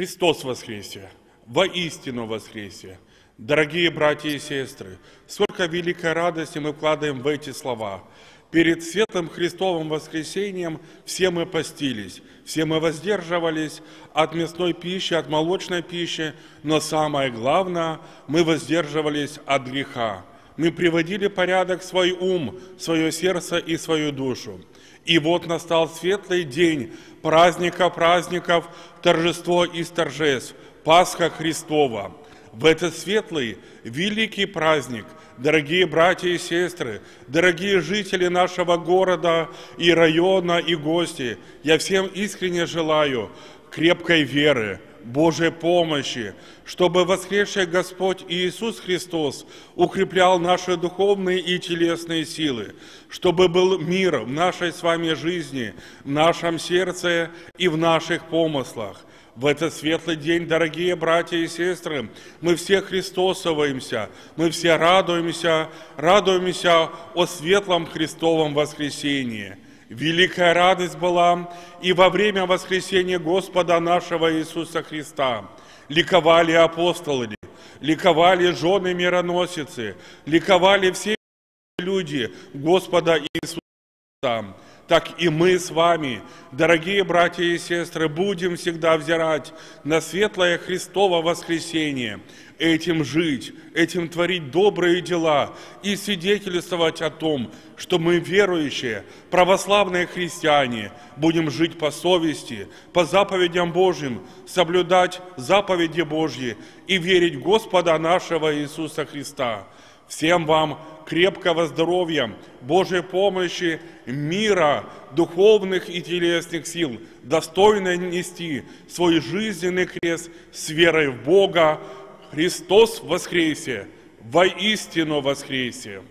Христос воскресе! Воистину воскресе! Дорогие братья и сестры, сколько великой радости мы вкладываем в эти слова. Перед светлым Христовым воскресением все мы постились, все мы воздерживались от мясной пищи, от молочной пищи, но самое главное, мы воздерживались от греха. Мы приводили порядок свой ум, свое сердце и свою душу. И вот настал светлый день праздника праздников, торжество из торжеств, Пасха Христова. В этот светлый, великий праздник, дорогие братья и сестры, дорогие жители нашего города и района и гости, я всем искренне желаю крепкой веры, Божьей помощи, чтобы воскресший Господь Иисус Христос укреплял наши духовные и телесные силы, чтобы был мир в нашей с вами жизни, в нашем сердце и в наших помыслах. В этот светлый день, дорогие братья и сестры, мы все христосоваемся, мы все радуемся, радуемся о светлом Христовом воскресении – Великая радость была и во время воскресения Господа нашего Иисуса Христа. Ликовали апостолы, ликовали жены мироносицы, ликовали все люди Господа Иисуса Христа так и мы с вами, дорогие братья и сестры, будем всегда взирать на светлое Христово воскресение, этим жить, этим творить добрые дела и свидетельствовать о том, что мы верующие, православные христиане, будем жить по совести, по заповедям Божьим, соблюдать заповеди Божьи и верить в Господа нашего Иисуса Христа. Всем вам крепкого здоровья, Божьей помощи, мира, духовных и телесных сил, достойно нести свой жизненный крест с верой в Бога. Христос воскресе! Воистину воскресе!